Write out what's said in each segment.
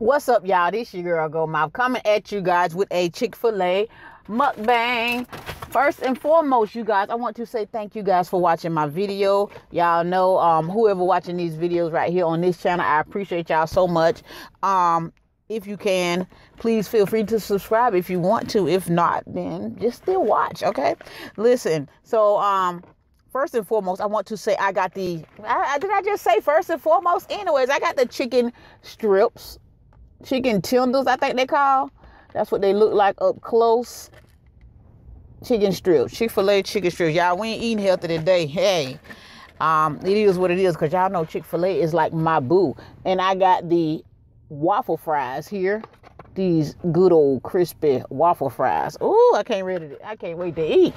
What's up, y'all? This your girl Goldmouth coming at you guys with a Chick Fil A mukbang. First and foremost, you guys, I want to say thank you guys for watching my video. Y'all know, um, whoever watching these videos right here on this channel, I appreciate y'all so much. Um, if you can, please feel free to subscribe if you want to. If not, then just still watch, okay? Listen, so um first and foremost, I want to say I got the I, did I just say first and foremost? Anyways, I got the chicken strips, chicken tenders, I think they call. That's what they look like up close. Chicken strips, Chick-fil-A chicken strips. Y'all, we ain't eating healthy today. Hey. Um, it is what it is because y'all know Chick-fil-A is like my boo. And I got the waffle fries here. These good old crispy waffle fries. Ooh, I can't ready to, I can't wait to eat.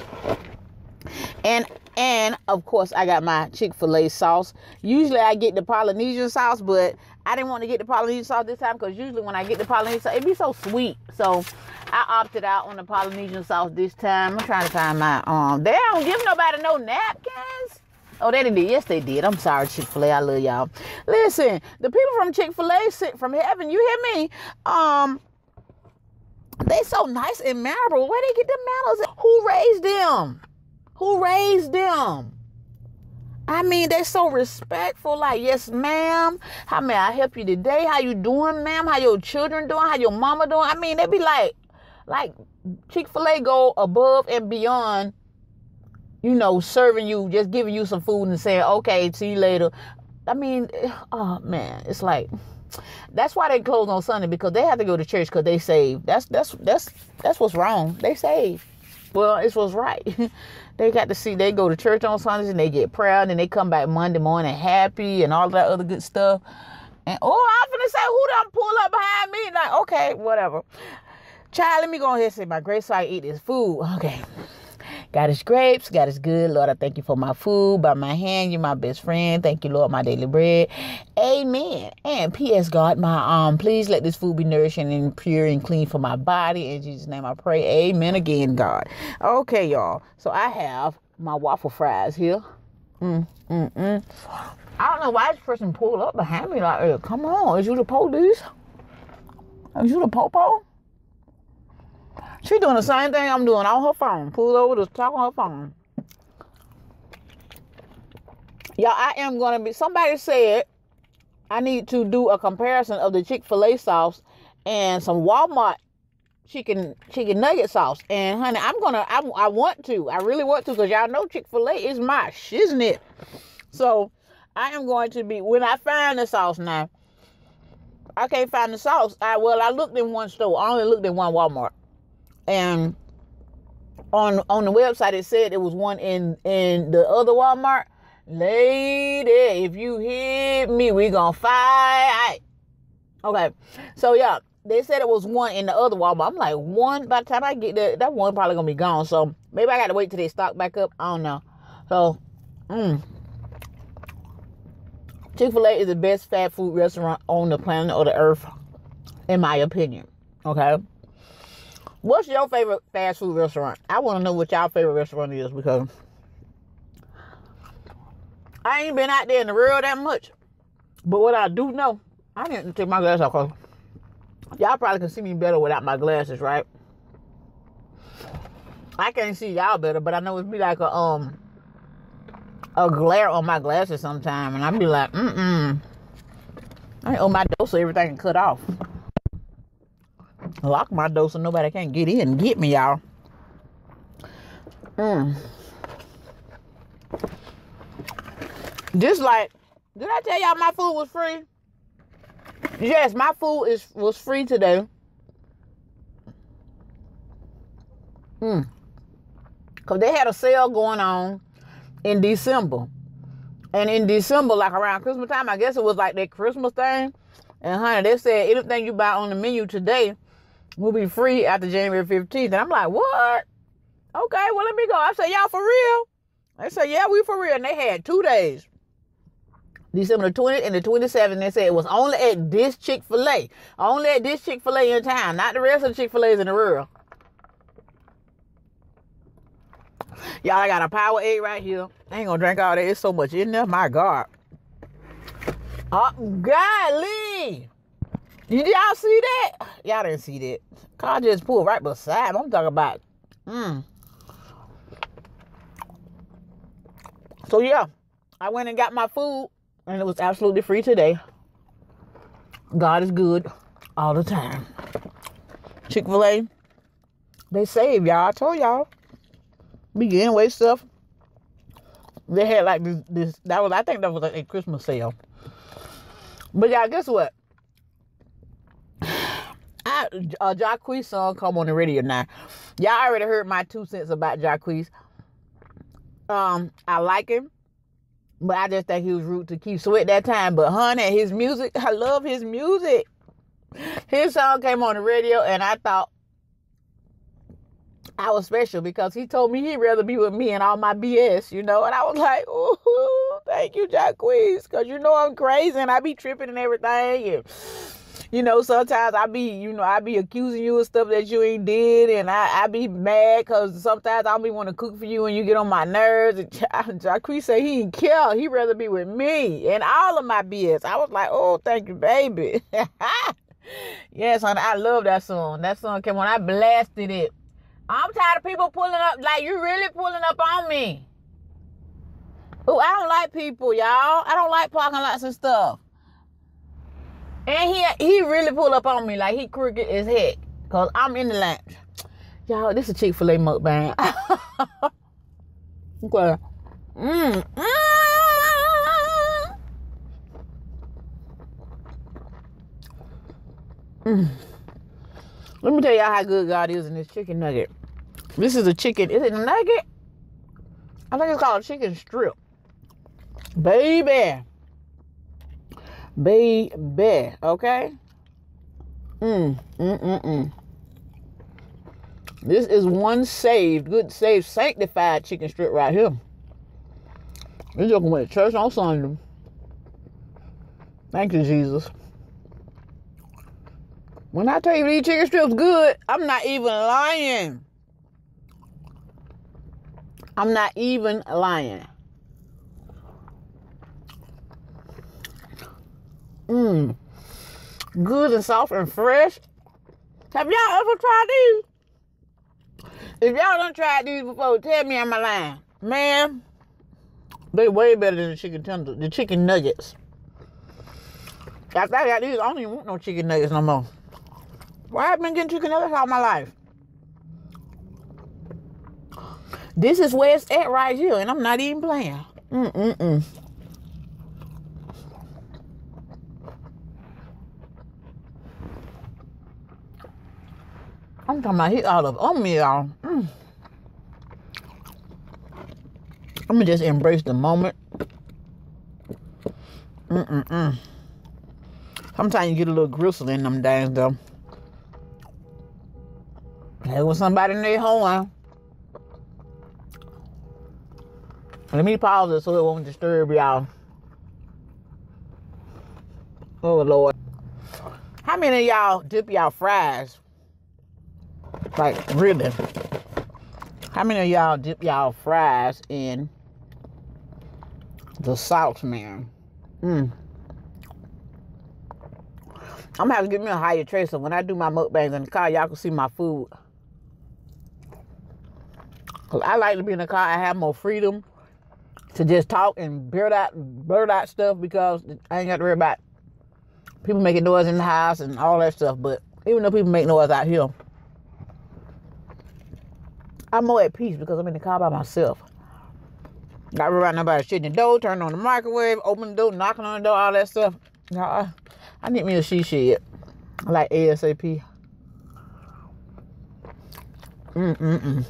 And and of course I got my Chick-fil-A sauce. Usually I get the Polynesian sauce, but I didn't want to get the Polynesian sauce this time because usually when I get the Polynesian sauce, it be so sweet. So I opted out on the Polynesian sauce this time. I'm trying to find my um. They don't give nobody no napkins. Oh, they did. Yes, they did. I'm sorry, Chick Fil A. I love y'all. Listen, the people from Chick Fil A sent from heaven. You hear me? Um, they so nice and marble. Where they get the manners? Who raised them? Who raised them? I mean, they're so respectful. Like, yes, ma'am. How may I help you today? How you doing, ma'am? How your children doing? How your mama doing? I mean, they be like, like Chick Fil A go above and beyond you know, serving you, just giving you some food and saying, okay, see you later. I mean, eh, oh man, it's like that's why they close on Sunday because they have to go to church because they save. That's that's that's that's what's wrong. They save. Well, it's what's right. they got to see they go to church on Sundays and they get proud and they come back Monday morning happy and all that other good stuff. And oh, I'm gonna say who done pull up behind me? Like, okay, whatever. Child, let me go ahead and say my grace so I eat this food. Okay. God is grapes. God is good. Lord, I thank you for my food. By my hand, you're my best friend. Thank you, Lord, my daily bread. Amen. And P.S. God, my um, please let this food be nourishing and pure and clean for my body. In Jesus' name I pray. Amen again, God. Okay, y'all. So I have my waffle fries here. Mm, mm, mm. I don't know why this person pulled up behind me like, come on, is you the police? Is you the popo? She doing the same thing I'm doing on her phone. Pull over to talk on her phone. Y'all, I am gonna be. Somebody said I need to do a comparison of the Chick Fil A sauce and some Walmart chicken chicken nugget sauce. And honey, I'm gonna. I, I want to. I really want to because y'all know Chick Fil A is my shiznit. So I am going to be when I find the sauce now. I can't find the sauce. I well, I looked in one store. I only looked in one Walmart and on on the website it said it was one in in the other Walmart. Lady, if you hit me, we gonna fight. Okay, so yeah, they said it was one in the other Walmart. I'm like, one by the time I get there, that one probably gonna be gone. So maybe I gotta wait till they stock back up. I don't know. So, mm. Chick Fil A is the best fast food restaurant on the planet or the earth, in my opinion. Okay. What's your favorite fast food restaurant? I want to know what y'all favorite restaurant is because I ain't been out there in the real that much. But what I do know, I didn't take my glasses off because y'all probably can see me better without my glasses, right? I can't see y'all better, but I know it'd be like a um a glare on my glasses sometime, and I'd be like, mm mm. I owe my dose so everything cut off lock my door so nobody can't get in and get me, y'all. Mm. Just like, did I tell y'all my food was free? Yes, my food is was free today. Hmm. Cause they had a sale going on in December. And in December, like around Christmas time, I guess it was like that Christmas thing. And honey, they said anything you buy on the menu today will be free after January 15th. And I'm like, what? Okay, well, let me go. I said, y'all for real? They said, yeah, we for real. And they had two days. December the 20th and the 27th, they said it was only at this Chick fil A. Only at this Chick fil A in town, not the rest of the Chick fil A's in the world. Y'all, I got a Powerade right here. I ain't gonna drink all that. It's so much in there. My God. Oh, golly. Did y'all see that? Y'all didn't see that. Car just pulled right beside. me. I'm talking about. Mm. So yeah, I went and got my food, and it was absolutely free today. God is good all the time. Chick Fil A, they save y'all. I told y'all. Be getting away stuff. They had like this, this. That was I think that was like a Christmas sale. But y'all, guess what? I uh, Jacquees song come on the radio now. Y'all already heard my two cents about Jacquees. Um, I like him, but I just think he was rude to Keith Sweat that time. But honey, his music, I love his music. His song came on the radio, and I thought I was special because he told me he'd rather be with me and all my BS, you know. And I was like, "Ooh, thank you, Jacquees, because you know I'm crazy and I be tripping and everything." And you know, sometimes I be, you know, I be accusing you of stuff that you ain't did, and I, I be mad because sometimes I be want to cook for you and you get on my nerves. And Jacquees say he ain't care, he rather be with me and all of my BS. I was like, oh, thank you, baby. yes, honey, I love that song. That song came on, I blasted it. I'm tired of people pulling up, like you really pulling up on me. Oh, I don't like people, y'all. I don't like parking lots and stuff. And he he really pulled up on me like he crooked as heck. Cause I'm in the line. Y'all, this is Chick-fil-A mukbang. okay. Mm. Mm. Mm. Let me tell y'all how good God is in this chicken nugget. This is a chicken. Is it a nugget? I think it's called a chicken strip. Baby. Baby. Okay? Mm, mm, mm, mm. This is one saved, good saved, sanctified chicken strip right here. This joking went to church on Sunday. Thank you, Jesus. When I tell you these chicken strips good, I'm not even lying. I'm not even lying. Mmm. Good and soft and fresh. Have y'all ever tried these? If y'all don't try these before, tell me I'm a lying. Man, they way better than the chicken tender, the chicken nuggets. After I got these, I don't even want no chicken nuggets no more. Why have I been getting chicken nuggets all my life? This is where it's at right here, and I'm not even playing. Mm-mm-mm. I'm talking about he out of on me, y'all. Mm. Let me just embrace the moment. Mm-mm-mm. Sometimes you get a little gristle in them days, though. There was somebody in their home. Let me pause it so it won't disturb y'all. Oh Lord. How many of y'all dip y'all fries? Like really? How many of y'all dip y'all fries in the salt man? Mm. I'm gonna have to get me a higher tray so when I do my mukbangs in the car, y'all can see my food. Cause I like to be in the car. I have more freedom to just talk and blurt out blurt out stuff because I ain't got to worry about people making noise in the house and all that stuff. But even though people make noise out here, I'm more at peace because I'm in the car by myself. Not about nobody shitting the door, turning on the microwave, opening the door, knocking on the door, all that stuff. Now, I, I need me a she shed. Like ASAP. Mm-mm-mm.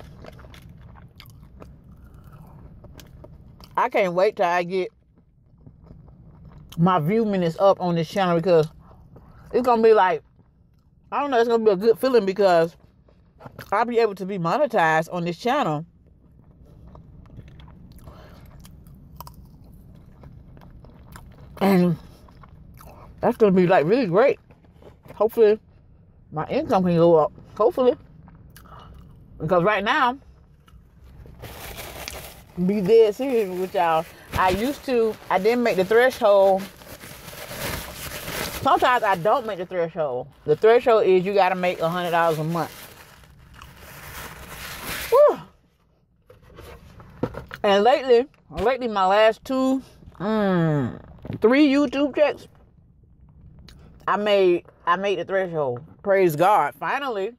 I can't wait till I get my view minutes up on this channel because it's gonna be like I don't know, it's gonna be a good feeling because I'll be able to be monetized on this channel. And that's gonna be like really great. Hopefully my income can go up. Hopefully. Because right now be dead serious with y'all. I used to, I didn't make the threshold Sometimes I don't make the threshold. The threshold is you got to make a hundred dollars a month. Whew. And lately, lately my last two, mm, three YouTube checks, I made I made the threshold. Praise God. Finally.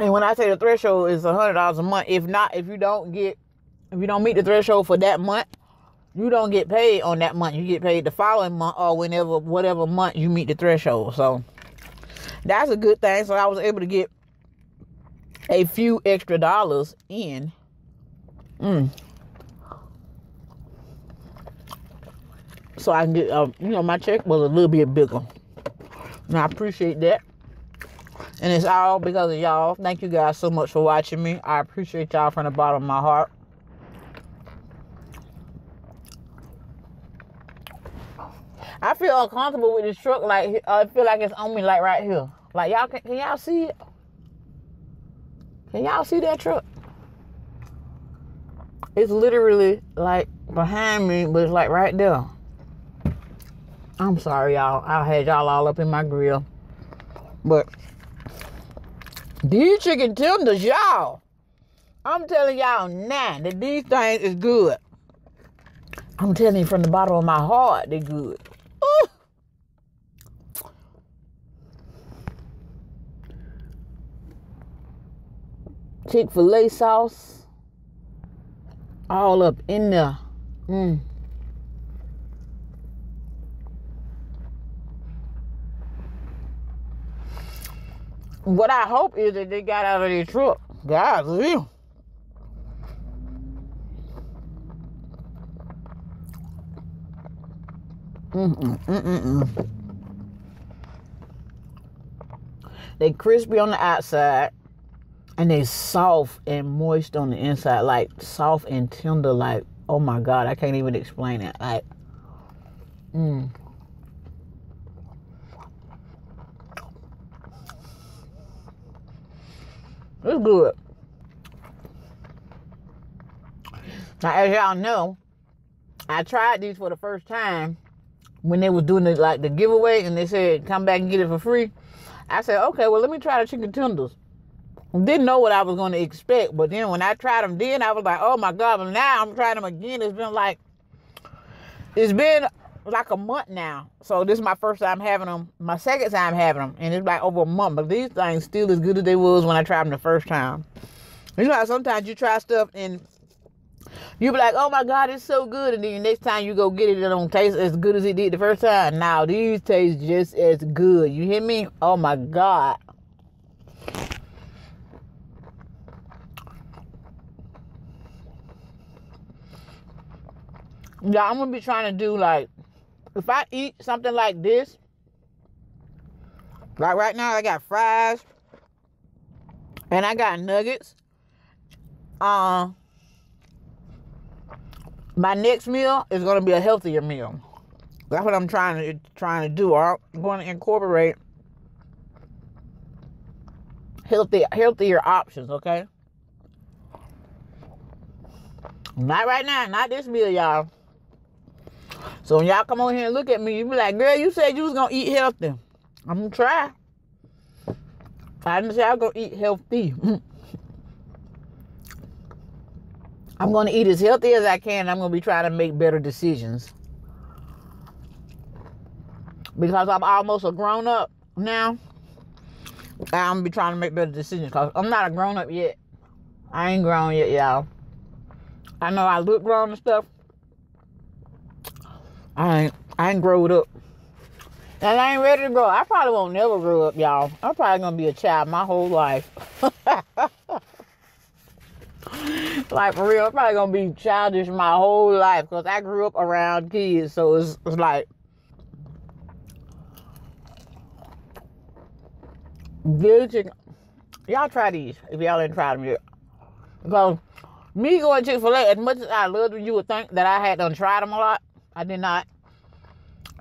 And when I say the threshold is a hundred dollars a month, if not, if you don't get if you don't meet the threshold for that month, you don't get paid on that month. You get paid the following month or whenever whatever month you meet the threshold. So that's a good thing. So I was able to get a few extra dollars in. Mm. So I can get, uh, you know, my check was a little bit bigger. And I appreciate that. And it's all because of y'all. Thank you guys so much for watching me. I appreciate y'all from the bottom of my heart. I feel uncomfortable with this truck. Like uh, I feel like it's on me, like right here. Like y'all can, can y'all see it? Can y'all see that truck? It's literally like behind me, but it's like right there. I'm sorry, y'all. I had y'all all up in my grill, but these chicken tenders, y'all. I'm telling y'all now that these things is good. I'm telling you from the bottom of my heart, they're good. Chick fil A sauce all up in there. Mm. What I hope is that they got out of their truck. Guys, mm, mm, mm, they crispy on the outside and they soft and moist on the inside, like soft and tender. Like, oh my god, I can't even explain it. Like, mm. It's good. Now, as y'all know, I tried these for the first time when they was doing the, like the giveaway, and they said come back and get it for free. I said, okay, well let me try the chicken tenders. Didn't know what I was going to expect, but then when I tried them, then I was like, oh my god! But now I'm trying them again. It's been like, it's been like a month now. So this is my first time having them, my second time having them, and it's like over a month. But these things still as good as they was when I tried them the first time. You know how sometimes you try stuff and you be like, oh my God, it's so good. And then the next time you go get it, it don't taste as good as it did the first time. Now these taste just as good. You hear me? Oh my God. Yeah, I'm gonna be trying to do like if I eat something like this, like right now I got fries and I got nuggets. Uh my next meal is gonna be a healthier meal. That's what I'm trying to trying to do. I'm going to incorporate healthy healthier options, okay? Not right now, not this meal, y'all. So when y'all come on here and look at me, you be like, girl, you said you was gonna eat healthy. I'm gonna try. I didn't say I was gonna eat healthy. I'm gonna eat as healthy as I can. I'm gonna be trying to make better decisions. Because I'm almost a grown up now. I'm gonna be trying to make better decisions because I'm not a grown up yet. I ain't grown yet, y'all. I know I look grown and stuff, I ain't I ain't growed up. And I ain't ready to grow. I probably won't never grow up, y'all. I'm probably gonna be a child my whole life. like for real, I'm probably gonna be childish my whole life because I grew up around kids, so it's, it's like chicken. Y'all try these if y'all ain't tried them yet. Because me going Chick Fil A, as much as I love them, you would think that I had done tried them a lot. I did not.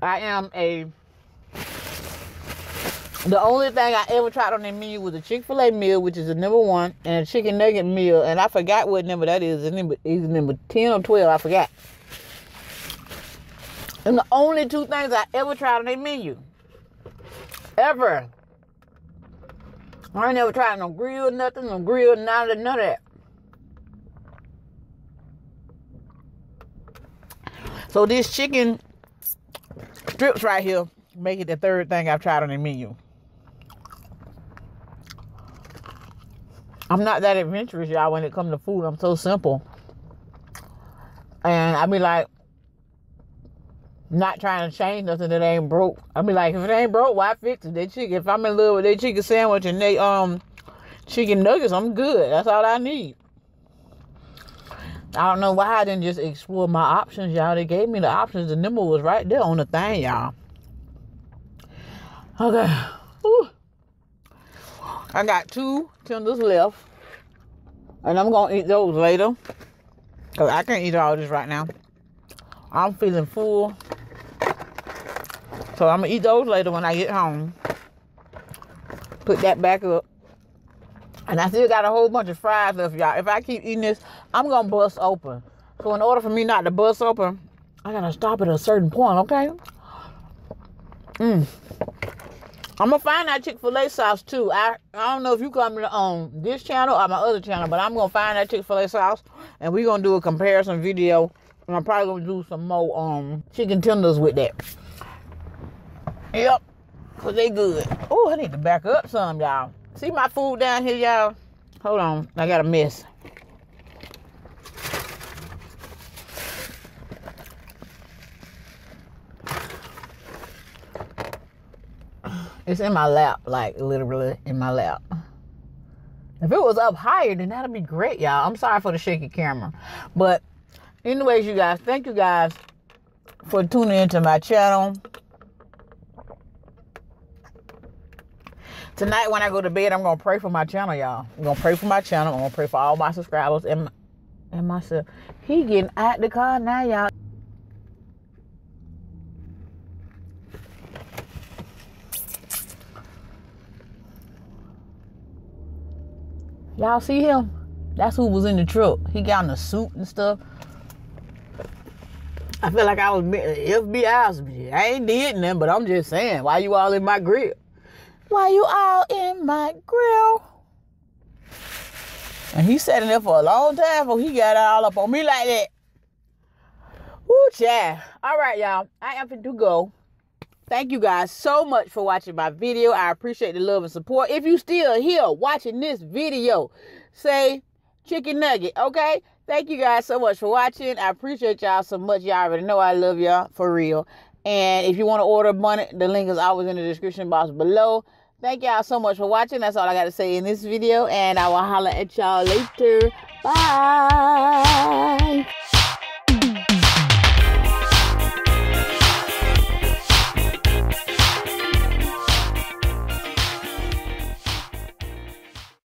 I am a. The only thing I ever tried on the menu was a Chick Fil A meal, which is the number one, and a chicken nugget meal, and I forgot what number that is. It's number, it's number ten or twelve. I forgot. And the only two things I ever tried on their menu. Ever. I ain't never tried no grill, nothing, no grill, none of, none of that. So this chicken strips right here make it the third thing I've tried on the menu. I'm not that adventurous, y'all, when it comes to food. I'm so simple. And I be like, not trying to change nothing that ain't broke. I be like, if it ain't broke, why fix it? They chicken. If I'm in love with their chicken sandwich and they um chicken nuggets, I'm good. That's all I need. I don't know why I didn't just explore my options, y'all. They gave me the options. The number was right there on the thing, y'all. Okay. I got two tenders left. And I'm going to eat those later. Because I can't eat all this right now. I'm feeling full. So I'm going to eat those later when I get home. Put that back up. And I still got a whole bunch of fries left, y'all. If I keep eating this, I'm to bust open. So in order for me not to bust open, I got to stop at a certain point, okay? Mmm. I'm gonna find that Chick Fil A sauce too. I I don't know if you coming on this channel or my other channel, but I'm gonna find that Chick Fil A sauce, and we're gonna do a comparison video. And I'm probably gonna do some more um chicken tenders with that. Yep, cause they good. Oh, I need to back up some, y'all. See my food down here, y'all. Hold on, I got a mess. It's in my lap, like literally in my lap. If it was up higher, then that'd be great, y'all. I'm sorry for the shaky camera. But anyways, you guys, thank you guys for tuning into my channel. Tonight when I go to bed, I'm gonna pray for my channel, y'all. I'm gonna pray for my channel. I'm gonna pray for all my subscribers and and myself. He getting out the car now, y'all. Y'all see him? That's who was in the truck. He got in a suit and stuff. I feel like I was FBI. I ain't did nothing, but I'm just saying, why you all in my grill? Why you all in my grill? And he sat in there for a long time before he got all up on me like that. Woo, yeah. All right, y'all. I am to go. Thank you guys so much for watching my video. I appreciate the love and support. If you still here watching this video, say chicken nugget, okay? Thank you guys so much for watching. I appreciate y'all so much. Y'all already know I love y'all for real. And if you want to order money, the link is always in the description box below. Thank y'all so much for watching. That's all I got to say in this video. And I will holla at y'all later. Bye.